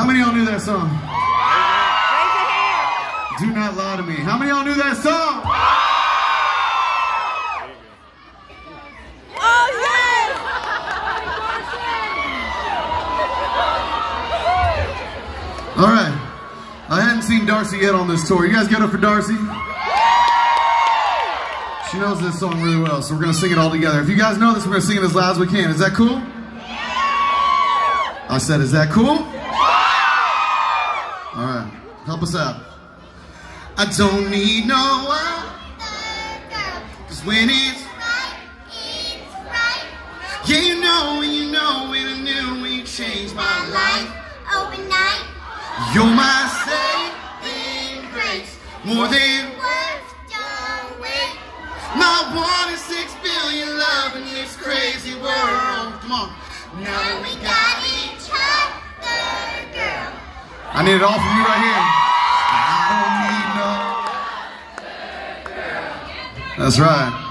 How many of y'all knew that song? Raise your hand. Do not lie to me. How many of y'all knew that song? Oh, yes! All right. I hadn't seen Darci yet on this tour. You guys get up for Darci? She knows this song really well, so we're going to sing it all together. If you guys know this, we're going to sing it as loud as we can. Is that cool? I said, is that cool? All right. Help us out. I don't need no one, cause when it's yeah, you know when you know when I knew when you changed my life. Overnight, You're my saving grace, more than worth don't wait. my one in six billion love in this crazy world. Come on. Now I need it all from you right here. I don't need no. That's right.